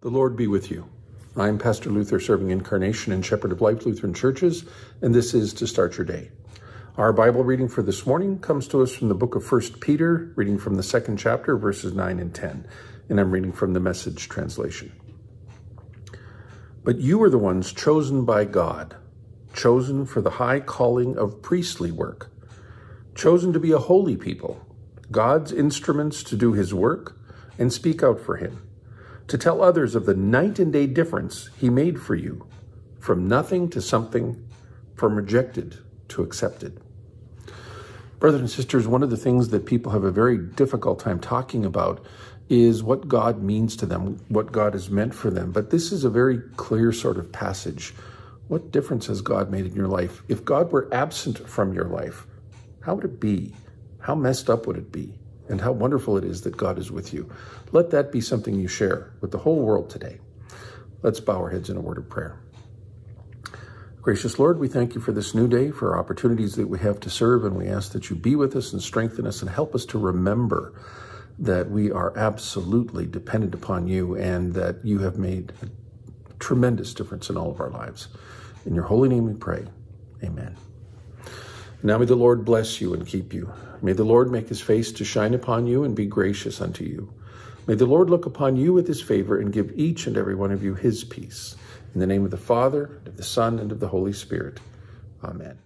The Lord be with you. I'm Pastor Luther, serving Incarnation and Shepherd of Life Lutheran Churches, and this is To Start Your Day. Our Bible reading for this morning comes to us from the book of 1 Peter, reading from the second chapter, verses 9 and 10, and I'm reading from the Message translation. But you are the ones chosen by God, chosen for the high calling of priestly work, chosen to be a holy people, God's instruments to do his work and speak out for him to tell others of the night and day difference he made for you, from nothing to something, from rejected to accepted. Brothers and sisters, one of the things that people have a very difficult time talking about is what God means to them, what God has meant for them. But this is a very clear sort of passage. What difference has God made in your life? If God were absent from your life, how would it be? How messed up would it be? and how wonderful it is that God is with you. Let that be something you share with the whole world today. Let's bow our heads in a word of prayer. Gracious Lord, we thank you for this new day, for opportunities that we have to serve, and we ask that you be with us and strengthen us and help us to remember that we are absolutely dependent upon you and that you have made a tremendous difference in all of our lives. In your holy name we pray. Amen. Now may the Lord bless you and keep you. May the Lord make his face to shine upon you and be gracious unto you. May the Lord look upon you with his favor and give each and every one of you his peace. In the name of the Father, and of the Son, and of the Holy Spirit. Amen.